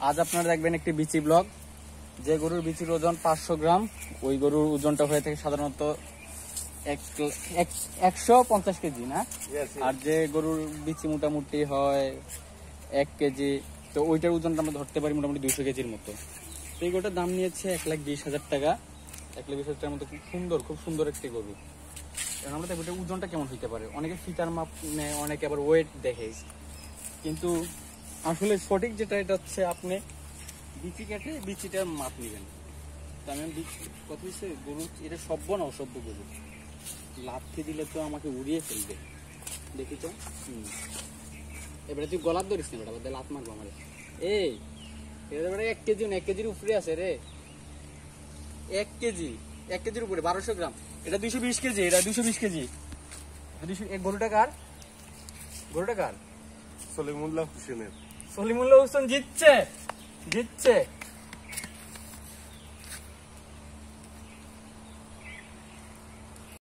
আজ আপনারা দেখবেন একটি বিচি ব্লগ। যে গরুর বিচির ওজন পাঁচশো গ্রাম ওই গরুর ওজনটা হয়ে থাকে সাধারণত এক- এক- একশো পঞ্চাশ কেজি না. আর যে গরুর বিচি মোটামুটি হয় এক কেজি তো ওইটার ওজনটা আমরা ধরতে পারি মোটামুটি দুইশো কেজির মতো। তো এই গরুটার দাম নিয়েছে এক লাখ বিশ হাজার টাকা। এক লাখ বিশ হাজার টাকার মতো খুব সুন্দর খুব সুন্দর একটি গরু। এখন আমরা দেখব ওজনটা কেমন হইতে পারে। অনেকে ফিতার মাপ নেয় অনেকে আবার ওয়েট দেখে। কিন্তু আসলে সঠিক যেটা, এটা হচ্ছে আপনি বিচি কেটে বিচিটার মাপ নেবেন। তো আমি বিচি- কথা হচ্ছে গরু এটা সভ্য না অসভ্য গরু। লাথি দিলে তো আমাকে উড়িয়ে ফেলবে। দেখি তো এবারে তুই গলার ধরিস না বেটা বাদে মারবো আমার। এই, এবারে এক কেজি এক কেজির উপরে আছে রে। এক কেজি, এক কেজির উপরে, বারোশো গ্রাম। এটা দুইশো বিশ কেজি, এটা দুইশো বিশ কেজি। দুইশো এক গরুটা কার? গরুটা কার? সলিমুল্লাহ হোসেনের। সলিমুল্লাহ হোসেন জিতছে জিতছে।